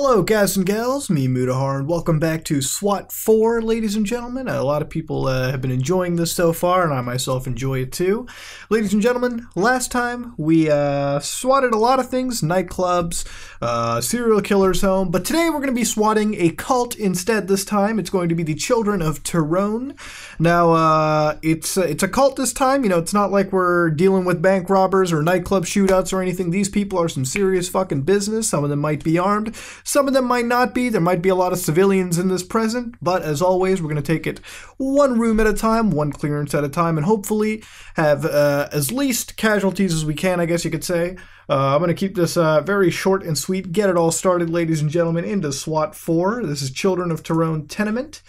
Hello, guys and gals, me Mutahar, and welcome back to SWAT 4, ladies and gentlemen. A lot of people uh, have been enjoying this so far, and I myself enjoy it too. Ladies and gentlemen, last time we uh, swatted a lot of things nightclubs, uh, serial killer's home, but today we're going to be swatting a cult instead this time. It's going to be the Children of Taronne. Now, uh, it's, uh, it's a cult this time, you know, it's not like we're dealing with bank robbers or nightclub shootouts or anything. These people are some serious fucking business. Some of them might be armed. Some of them might not be. There might be a lot of civilians in this present, but as always, we're going to take it one room at a time, one clearance at a time, and hopefully have uh, as least casualties as we can, I guess you could say. Uh, I'm going to keep this uh, very short and sweet. Get it all started, ladies and gentlemen, into SWAT 4. This is Children of Taronne Tenement.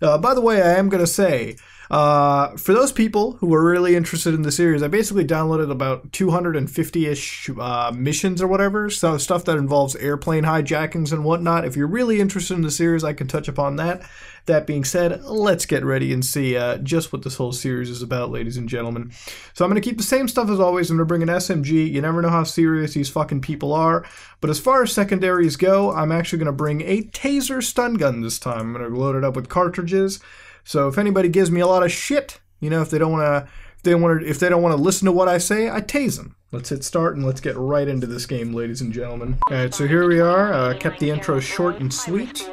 Uh, by the way, I am going to say, uh, for those people who are really interested in the series, I basically downloaded about 250-ish uh, missions or whatever, so stuff that involves airplane hijackings and whatnot. If you're really interested in the series, I can touch upon that. That being said, let's get ready and see uh, just what this whole series is about, ladies and gentlemen. So I'm going to keep the same stuff as always. I'm going to bring an SMG. You never know how serious these fucking people are. But as far as secondaries go, I'm actually going to bring a taser stun gun this time. I'm going to load it up with cartridges. So if anybody gives me a lot of shit, you know, if they don't want to, if they want to, if they don't want to listen to what I say, I tase them. Let's hit start and let's get right into this game, ladies and gentlemen. All right, so here we are. Uh, kept the intro short and sweet.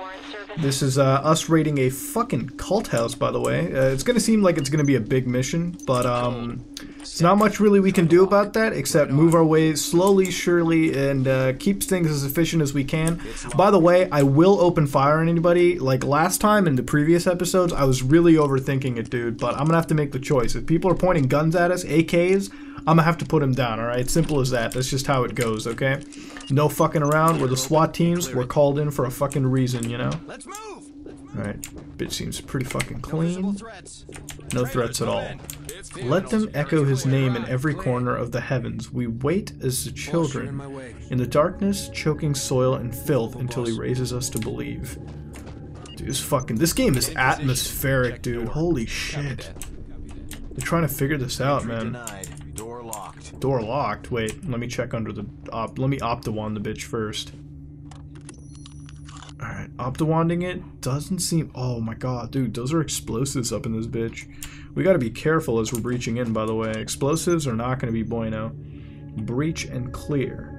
This is uh, us raiding a fucking cult house, by the way. Uh, it's gonna seem like it's gonna be a big mission, but um, there's not much really we can do about that except move our way slowly, surely, and uh, keep things as efficient as we can. By the way, I will open fire on anybody. Like last time in the previous episodes, I was really overthinking it, dude. But I'm gonna have to make the choice. If people are pointing guns at us, AKs, I'm gonna have to put them down. All right, simple as that. That's just how it goes. Okay. No fucking around. We're the SWAT teams. We're called in for a fucking reason, you know? Let's move. Alright. Bitch seems pretty fucking clean. No threats at all. Let them echo his name in every corner of the heavens. We wait as the children in the darkness, choking soil and filth until he raises us to believe. Dude, this fucking this game is atmospheric, dude. Holy shit. They're trying to figure this out, man. Door locked. Door locked. Wait, let me check under the op. Let me Optiwand the bitch first. Alright, Optiwanding it doesn't seem. Oh my god, dude, those are explosives up in this bitch. We gotta be careful as we're breaching in, by the way. Explosives are not gonna be bueno. Breach and clear.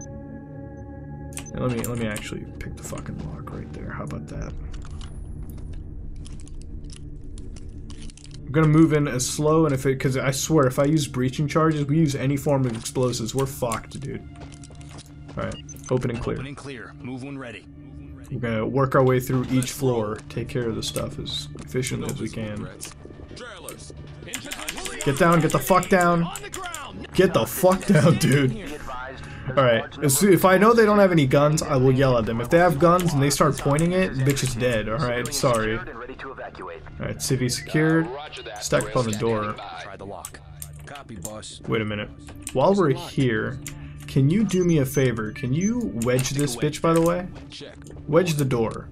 And let me let me actually pick the fucking lock right there. How about that? I'm gonna move in as slow and if it because I swear if I use breaching charges, we use any form of explosives, we're fucked, dude. Alright, open and clear. Open and clear. Move when ready. We're gonna work our way through each floor, take care of the stuff as efficiently as we can. Get down, get the fuck down. Get the fuck down, dude. Alright, if I know they don't have any guns, I will yell at them. If they have guns and they start pointing it, bitch is dead, alright? Sorry. Alright, city secured. Stack up on the door. Try the lock. Copy, boss. Wait a minute. While we're here, can you do me a favor? Can you wedge this bitch, by the way? Wedge the door.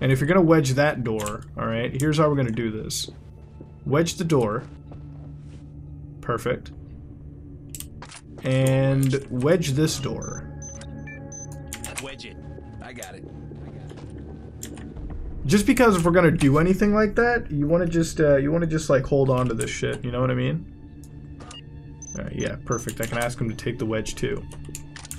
And if you're gonna wedge that door, alright, here's how we're gonna do this. Wedge the door. Perfect. And wedge this door. Wedge it. I got it. Just because if we're gonna do anything like that, you wanna just uh, you wanna just like hold on to this shit, you know what I mean? Alright, yeah, perfect. I can ask him to take the wedge too.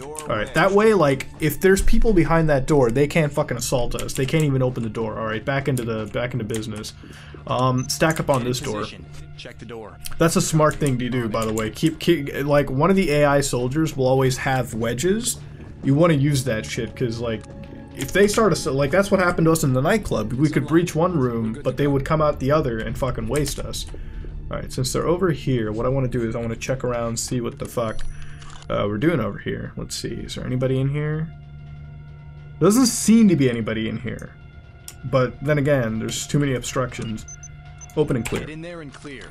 Alright, that way, like, if there's people behind that door, they can't fucking assault us. They can't even open the door. Alright, back into the back into business. Um, stack up on this door. Check the door. That's a smart thing to do, by the way. Keep, keep like, one of the AI soldiers will always have wedges. You want to use that shit, because, like, if they start a, like, that's what happened to us in the nightclub. We could breach one room, but they would come out the other and fucking waste us. Alright, since they're over here, what I want to do is I want to check around, see what the fuck uh, we're doing over here. Let's see, is there anybody in here? Doesn't seem to be anybody in here. But then again, there's too many obstructions. Open and clear. Get in there and clear.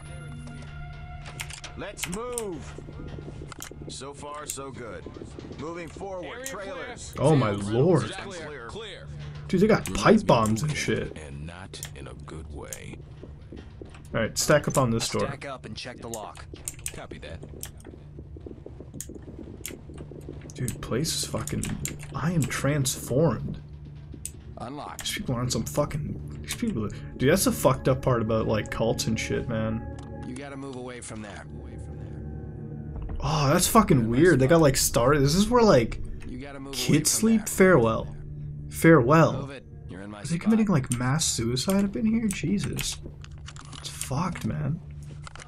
Let's move. So far, so good. Moving forward. Trailers. Oh my lord. Clear. Clear. Dude, they got pipe bombs and shit. And not in a good way. Alright, stack up on this door. Stack up and check the lock. Copy that. Dude, place is fucking. I am transformed. Unlocked. These people aren't some fucking. These people. Dude, that's the fucked up part about like cults and shit, man. You gotta move away from there. Away from there. Oh, that's fucking weird. They got like stars. This is where like You gotta move kids sleep. Farewell. Farewell. it. You're in my Is he spot. committing like mass suicide up in here? Jesus. Fucked, man.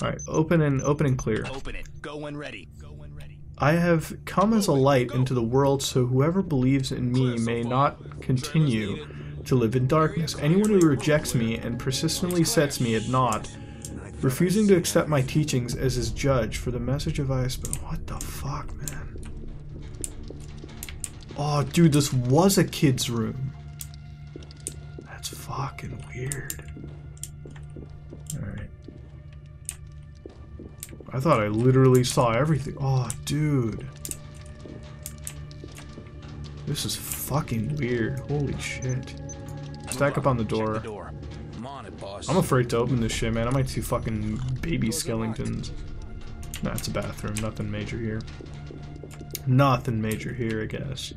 Alright, open and open and clear. Open it. Go when ready. Go when ready. I have come as a light into the world so whoever believes in me may not continue to live in darkness. Anyone who rejects me and persistently sets me at naught, refusing to accept my teachings as his judge for the message of I spoke. What the fuck, man? Oh, dude, this was a kid's room. That's fucking weird. I thought I literally saw everything. Oh, dude. This is fucking weird. Holy shit. Stack up on the door. door. I'm on it, boss. I'm afraid to open this shit, man. I might see fucking baby skeletons. Nah, a bathroom. Nothing major here. Nothing major here, I guess.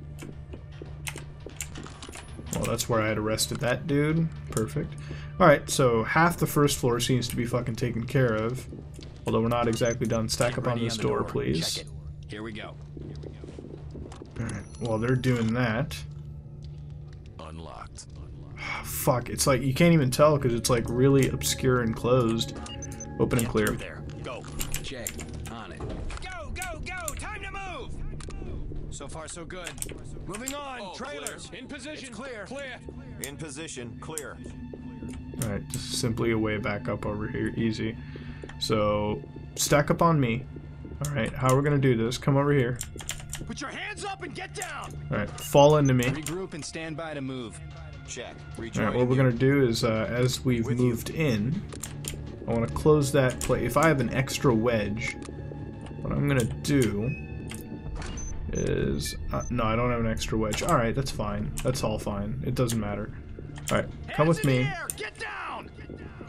Well, that's where I had arrested that dude. Perfect. Alright, so half the first floor seems to be fucking taken care of. Although we're not exactly done. Stack Get up on this the door, please. Here we go. Here we go. Alright, while they're doing that, Unlocked. fuck, it's like you can't even tell because it's like really obscure and closed. Open and clear. there. Go. Check. On it. Go, go, go! Time to move! So far, so good. Moving on. trailers. In position. clear. Clear. In position. Clear. Alright, just simply a way back up over here. Easy. So, stack up on me. Alright, how we're gonna do this, come over here. Put your hands up and get down! Alright, fall into me. Regroup and stand by to move. Check. Alright, what we're you. gonna do is, uh, as we've With you. moved in, I wanna close that plate. If I have an extra wedge, what I'm gonna do is... Uh, no, I don't have an extra wedge. Alright, that's fine. That's all fine. It doesn't matter. Alright, come with Hands me. air!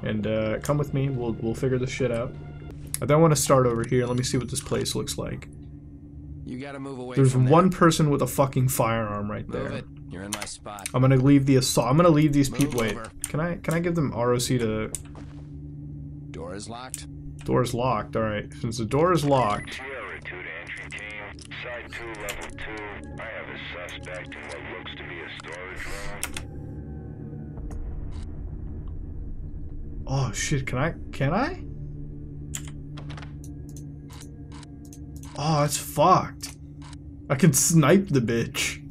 Get down! and uh, come with me. We'll we'll figure this shit out. I then want to start over here. Let me see what this place looks like. You gotta move away There's from there. one person with a fucking firearm right Move there. it. You're in my spot. I'm gonna leave the assault. I'm gonna leave these people. Wait, over. can I can I give them ROC to Door is locked. Door is locked? All right, since the door is locked. Sierra 2 to entry team. Side 2, level 2. I have a suspect in what looks to be a storage room. Oh shit! Can I? Can I? Oh, it's fucked. I can snipe the bitch.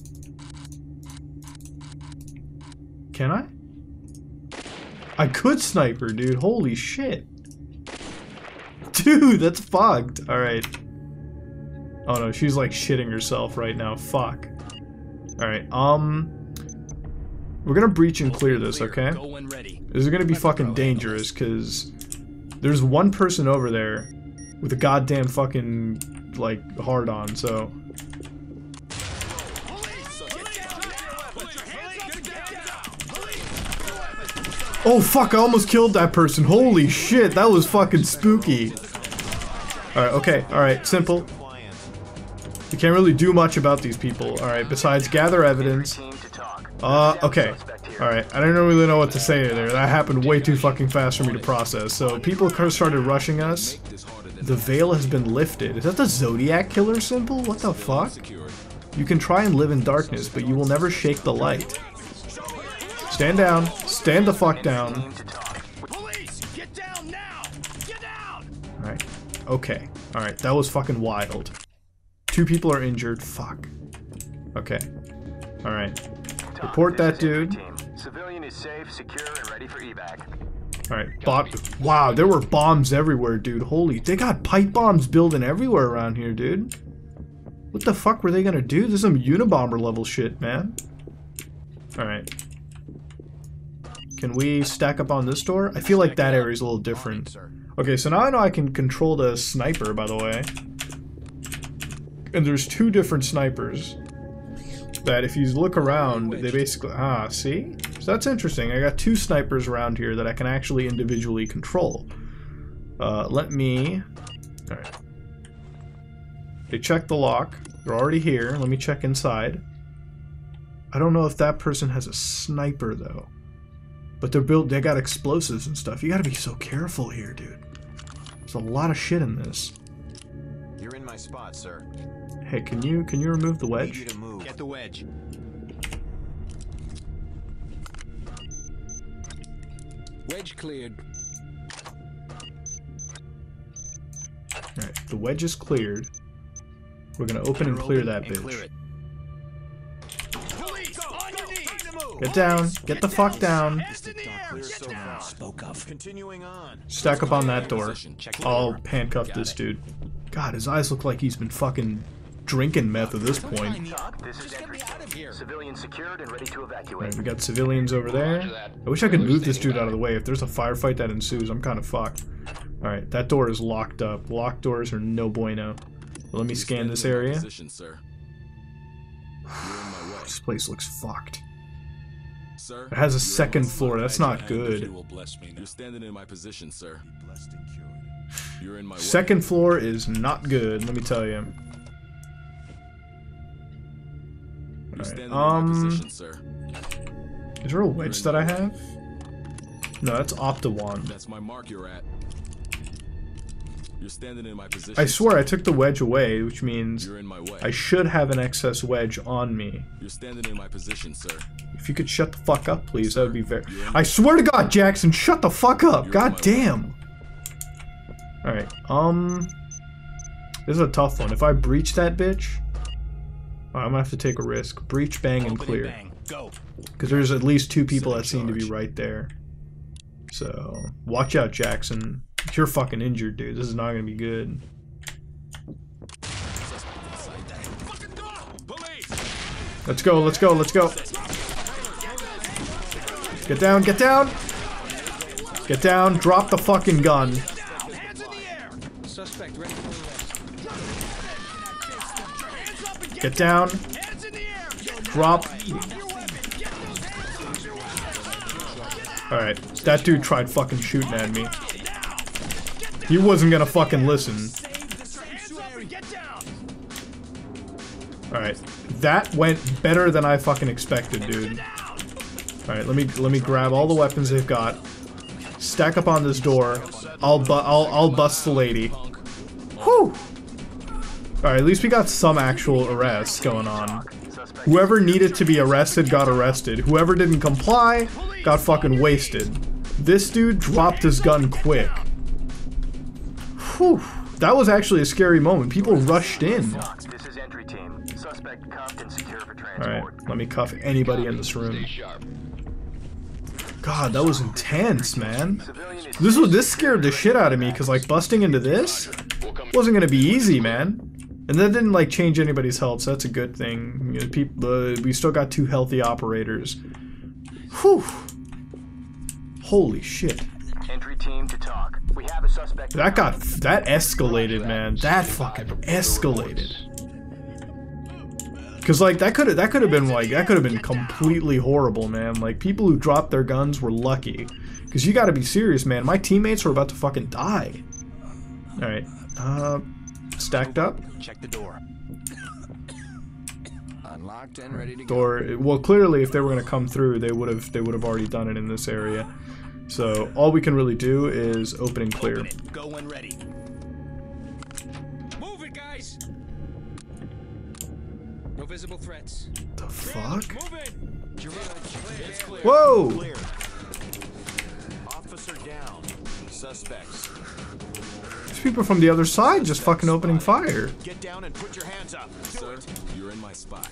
Can I? I could snipe her, dude. Holy shit. Dude, that's fucked. Alright. Oh no, she's like shitting herself right now. Fuck. Alright, um... We're gonna breach and clear this, okay? This is gonna be fucking dangerous, because there's one person over there with a goddamn fucking, like, hard on, so... Police! Get down! Put your hands up and get down! Oh fuck, I almost killed that person. Holy shit, that was fucking spooky. Alright, okay, alright, simple. You can't really do much about these people, alright, besides gather evidence. Uh, okay. Alright, I don't really know what to say there. That happened way too fucking fast for me to process. So, people started rushing us. The veil has been lifted. Is that the Zodiac Killer symbol? What the fuck? You can try and live in darkness, but you will never shake the light. Stand down. Stand the fuck down! Alright. Okay. Alright, that was fucking wild. Two people are injured. Fuck. Okay. Alright. Report that dude. Civilian is safe, secure, and ready for evac. Alright. Wow, there were bombs everywhere, dude. Holy, they got pipe bombs building everywhere around here, dude. What the fuck were they gonna do? This is some Unabomber level shit, man. Alright. Can we stack up on this door? I feel like that area's a little different. Okay, so now I know I can control the sniper, by the way. And there's two different snipers. That if you look around, they basically... Ah, see? So that's interesting. I got two snipers around here that I can actually individually control. Uh, let me... Alright. They check the lock. They're already here. Let me check inside. I don't know if that person has a sniper though. But they're built they got explosives and stuff. You gotta be so careful here, dude. There's a lot of shit in this. You're in my spot, sir. Hey, can you can you remove the Need you wedge? To move. Get the wedge. Wedge cleared. Alright, the wedge is cleared. We're gonna open and clear that bitch. it. Police, on your knees. Get down. Get the fuck down. Hands in the air. Clear Get so down. far. Spoke of. Continuing on. Stack up on that door. I'll door. handcuff this dude. God, his eyes look like he's been fucking drinking meth at this point. This is entry me out of here. Civilians secured and ready to evacuate. Alright, we got civilians over there. I wish I could move this dude out of the way. If there's a firefight that ensues, I'm kind of fucked. Alright, that door is locked up. Locked doors are no bueno. Let me scan this area. Position, sir. You're in my way, This place looks fucked. sir. It has a second floor. That's not good. You will bless me. You're standing in my position, sir. Blessed and cured. You're in my way. Second floor is not good, let me tell you. You're standing Alright, in my um, position, sir. is there a wedge that I have? No, that's Optiwand. That's my mark you're at. You're standing in my position. I swear I took the wedge away, which means You're in my way. I should have an excess wedge on me. You're standing in my position, sir. If you could shut the fuck up, please, that would be very. I swear to God, Jackson, shut the fuck up! God damn! Alright, um. This is a tough one. If I breach that bitch. I'm gonna have to take a risk. Breach, bang, and clear. bang. Go. Because there's at least two people Sit in that seem to be right there. So, watch out, Jackson. You're fucking injured, dude. This is not gonna be good. Fucking go. Police. Let's go, let's go, let's go. Get down, get down! Get down, drop the fucking gun. Hands in the air. Suspect ready for arrest. Get down, drop. Alright, that dude tried fucking shooting at me. He wasn't gonna fucking listen. Alright, that went better than I fucking expected, dude. Alright, let me let me grab all the weapons they've got. Stack up on this door. I'll bu I'll I'll bust the lady. Alright, at least we got some actual arrests going on. Whoever needed to be arrested got arrested. Whoever didn't comply got fucking wasted. This dude dropped his gun quick. Whew. That was actually a scary moment. People rushed in. Alright, let me cuff anybody in this room. God, that was intense, man. This was this scared the shit out of me because like busting into this wasn't gonna be easy, man. And that didn't like change anybody's health, so that's a good thing. You know, peop uh, we still got two healthy operators. Whew. Holy shit. entry team to talk. We have a suspect. That got that escalated, man. That fucking escalated. Cause like that could have that could have been like that could have been completely horrible, man. Like people who dropped their guns were lucky. Cause you got to be serious, man. My teammates were about to fucking die. All right, uh, stacked up. Check the door. Unlocked and ready to go. Well, clearly, if they were gonna come through, they would have they would have already done it in this area. So all we can really do is open and clear. Open it. Go when ready. Move it, guys. No visible threats. The fuck? Move it. Clear. Whoa! Clear. Officer down. Suspects. These people from the other side just fucking opening fire. Get down and put your hands up. Do Sir, it. you're in my spot.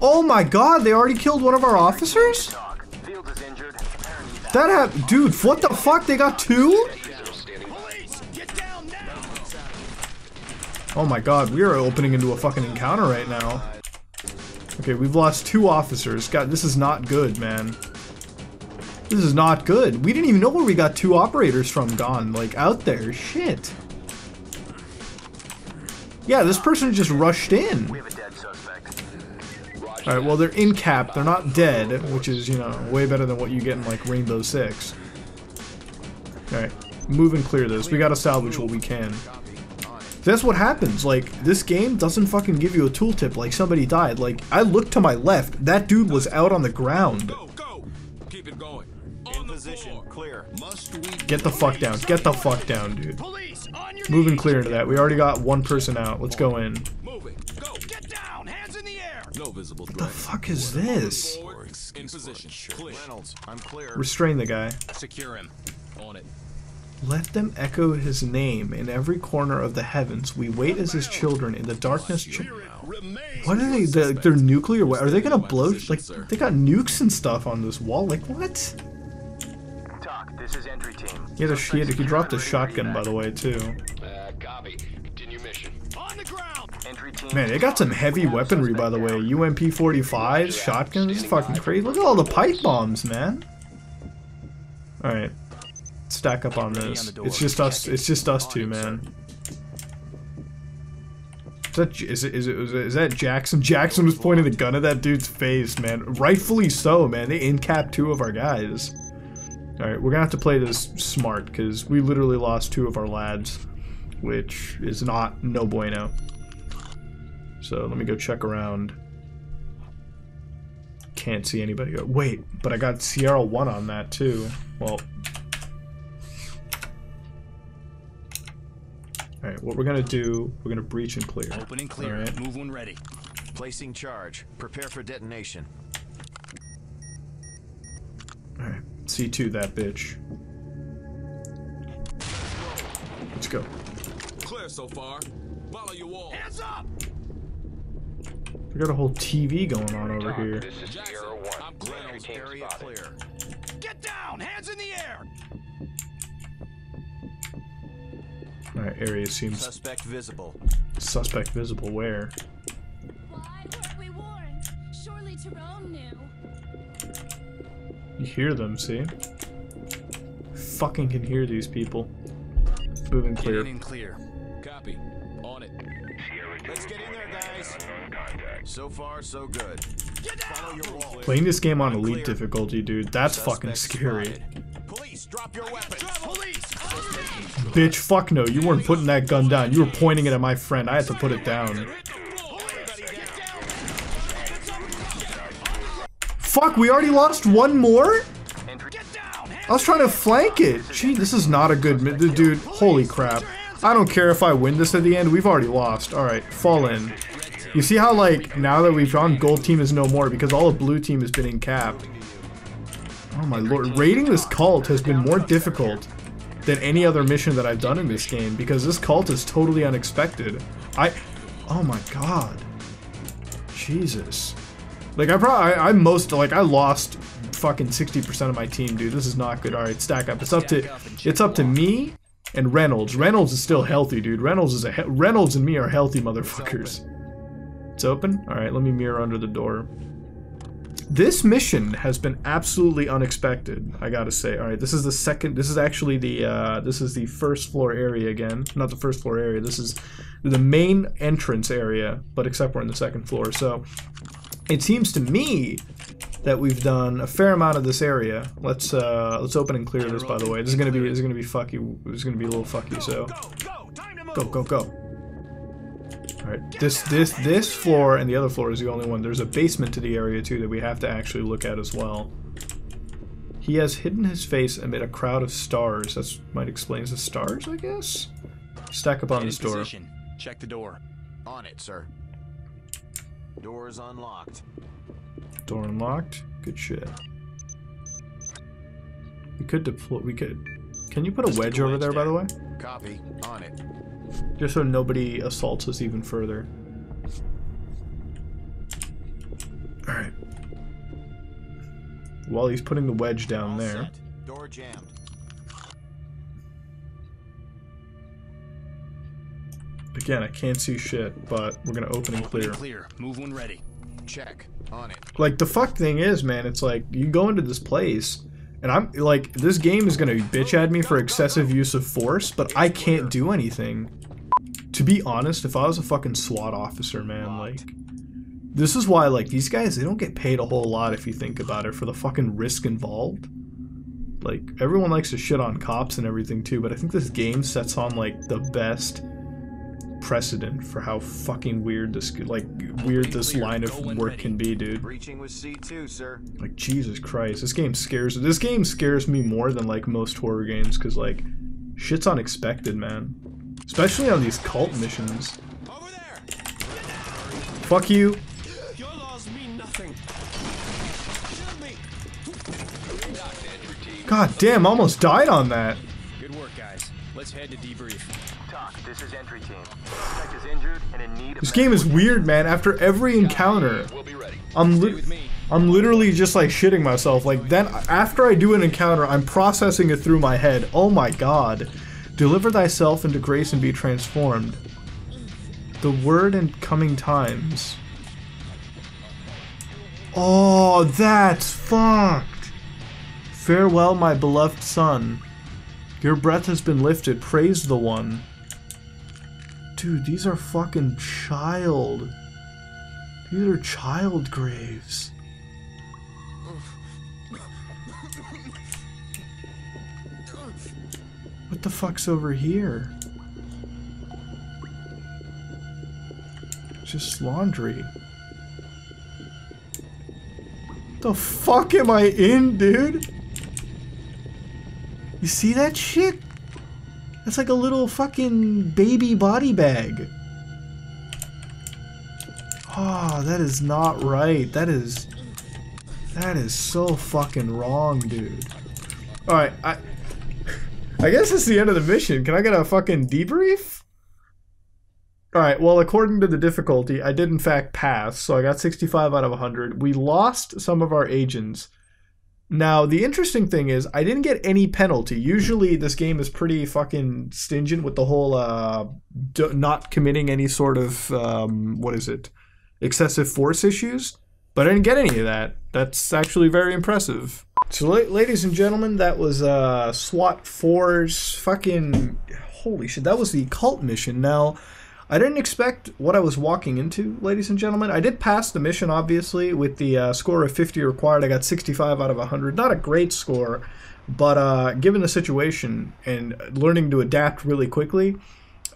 Oh my god, they already killed one of our officers? Talk. Fields is injured. Pair needs That happened. Dude, what the fuck? They got two? Police, get down now. Oh my god, we are opening into a fucking encounter right now. Okay, we've lost two officers. God, this is not good, man. This is not good. We didn't even know where we got two operators from gone. Like, out there. Shit. Yeah, this person just rushed in. We have a dead suspect. Alright, well, they're in cap. They're not dead, which is, you know, way better than what you get in, like, Rainbow Six. Alright. move and clear this. We gotta salvage what we can. That's what happens. Like, this game doesn't fucking give you a tooltip like somebody died. Like, I looked to my left. That dude was out on the ground. Go, go. Keep it going. In position, clear. Get the fuck down. Get the fuck down, dude. Police, on your Move and clear into that. We already got one person out. Let's go in. Moving. Go. Get down, hands in the air. No visible The fuck is this? In position. Clear. Reynolds, I'm clear. Restrain the guy. Secure him. On it. Let them echo his name in every corner of the heavens. We wait as his children in the darkness. Ch- what are they? The, they're nuclear? we- Are they gonna blow? Like they got nukes and stuff on this wall. Like what? Talk, this is. He had a he, had, he dropped a shotgun by the way too. Uh, copy. Continue mission. On the ground. Man, they got some heavy weaponry by the way. UMP 45s, shotguns. This is fucking crazy. Look at all the pipe bombs, man. All right, stack up on this. It's just us. It's just us two, man. Is that, is, it, is, it, is, it, is that Jackson? Jackson was pointing the gun at that dude's face, man. Rightfully so, man. They in-cap two of our guys. Alright, we're gonna have to play this smart, because we literally lost two of our lads. Which is not no bueno. So let me go check around. Can't see anybody. Wait, but I got Sierra 1 on that too. Well, Alright, what we're gonna do, we're gonna breach and clear. Open and clear. Alright. Move when ready. Placing charge. Prepare for detonation. Alright, C2 that bitch. Let's go. Clear so far. Follow your wall. Hands up. We got a whole TV going on over Talk, here. This is Jackson, Sierra 1. I'm clear. Entry Reynolds, area spotted. clear. Get down, hands in the air. Alright, area seems Suspect visible. suspect visible. Where? Why weren't we warned? Surely Taronne knew. You hear them, see? Fucking can hear these people. Moving Get clear. in clear. Copy. On it. Let's get in there, reporting guys. unknown contact. So far, so good. Get down. Playing this game on elite difficulty, dude, that's fucking scary. Police, drop your weapons. Police, on. Bitch, fuck no, you weren't putting that gun down. You were pointing it at my friend. I had to put it down. Fuck, we already lost one more? Entry. Get down. Hands I was trying to flank it. Gee, this is not a good mi- dude. Holy crap. I don't care if I win this at the end. We've already lost. All right, fall in. You see how like now that we've gone, gold team is no more because all of blue team has been in cap. Oh my lord, raiding this cult has been more difficult than any other mission that I've done in this game because this cult is totally unexpected. I, oh my god, Jesus. Like I probably I, I'm most like I lost fucking 60% of my team, dude. This is not good. All right, stack up. It's up to it's up to me and Reynolds. Reynolds is still healthy, dude. Reynolds is a he- Reynolds and me are healthy motherfuckers. It's open. All right, let me mirror under the door. This mission has been absolutely unexpected. I gotta say. All right, this is the second. This is actually the. Uh, this is the first floor area again. Not the first floor area. This is the main entrance area, but except we're in the second floor. So it seems to me that we've done a fair amount of this area. Let's uh let's open and clear this by the way. This is gonna be this is gonna be fucky this is gonna be a little fucky, so Go, go. Time to go go go. Alright. This this this floor and the other floor is the only one. There's a basement to the area too that we have to actually look at as well. He has hidden his face amid a crowd of stars. That's might explains the stars, I guess. Stack up on In this door. position. Check the door. On it, sir. Doors unlocked. Door unlocked. Good shit. We could deploy. We could. Can you put a wedge over there, by the way? Copy. On it. Just so nobody assaults us even further. Alright. While he's putting the wedge down All there. set. Door jammed. Again, I can't see shit, but we're gonna open and Open clear. and clear. Move when ready. Check. On it. Like the fuck thing is, man, it's like you go into this place and I'm like this game is gonna bitch at me for excessive use of force, but I can't do anything. To be honest, if I was a fucking SWAT officer, man, like this is why like these guys they don't get paid a whole lot if you think about it for the fucking risk involved. Like everyone likes to shit on cops and everything too, but I think this game sets on like the best precedent for how fucking weird this like weird this line of work can be, dude. Breaching with C2, sir. Like Jesus Christ, this game scares this game scares me more than like most horror games cuz like shit's unexpected, man. Especially on these cult missions. Over there! Fuck you. Your laws mean nothing. Shoot me! God damn, almost died on that. Good work, guys. Let's head to debrief. This is entry team. Is injured and in need of This game is weird, man. After every encounter, We'll be ready. I'm li- I'm literally just like shitting myself. Like then after I do an encounter, I'm processing it through my head. Oh my god. Deliver thyself into grace and be transformed. The word in coming times. Oh, that's fucked. Farewell, my beloved son. Your breath has been lifted. Praise the one. Dude, these are fucking child. These are child graves. What the fuck's over here? Just laundry. The fuck am I in, dude? You see that shit? That's like a little fucking baby body bag. Oh, that is not right. That is that is so fucking wrong, dude. All right, I I guess it's the end of the mission. Can I get a fucking debrief? All right. Well, according to the difficulty, I did in fact pass, so I got 65 out of 100. We lost some of our agents. Now, the interesting thing is, I didn't get any penalty. Usually, this game is pretty fucking stingent with the whole uh, d- not committing any sort of um, what is it, excessive force issues. But I didn't get any of that. That's actually very impressive. So, la- ladies and gentlemen, that was uh, SWAT 4's fucking. Holy shit, that was the cult mission. Now, I didn't expect what I was walking into, ladies and gentlemen. I did pass the mission, obviously, with the uh, score of 50 required. I got 65 out of 100. Not a great score, but uh, given the situation and learning to adapt really quickly,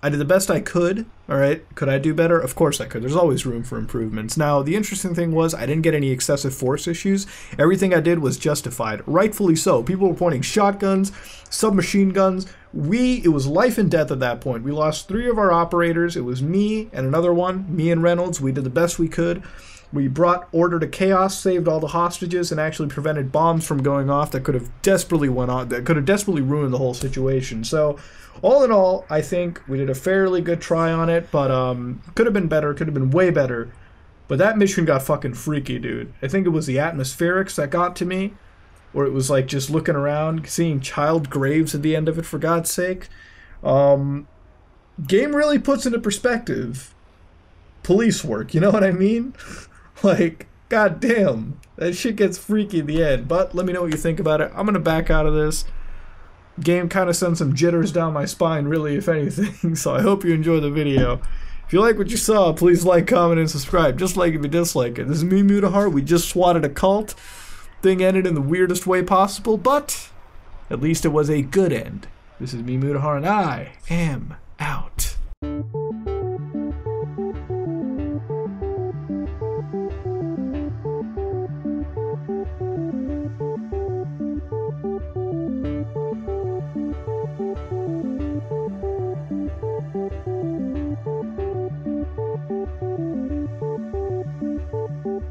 I did the best I could. All right. Could I do better? Of course I could. There's always room for improvements. Now, the interesting thing was I didn't get any excessive force issues. Everything I did was justified. Rightfully so. People were pointing shotguns, submachine guns. We, it was life and death at that point. We lost three of our operators. It was me and another one, me and Reynolds. We did the best we could. We brought order to chaos, saved all the hostages, and actually prevented bombs from going off that could have desperately went on that could have desperately ruined the whole situation. So, all in all, I think we did a fairly good try on it, but um, could have been better, could have been way better. But that mission got fucking freaky, dude. I think it was the atmospherics that got to me, or it was like just looking around, seeing child graves at the end of it. For God's sake, um, game really puts into perspective police work. You know what I mean? like, goddamn, that shit gets freaky in the end. But let me know what you think about it. I'm gonna back out of this. Game kind of sends some jitters down my spine, really, if anything. So I hope you enjoy the video. If you like what you saw, please like, comment, and subscribe. Just like if you dislike it. This is me, Mutahar. We just swatted a cult. Thing ended in the weirdest way possible, but at least it was a good end. This is me, Mutahar, and I am out.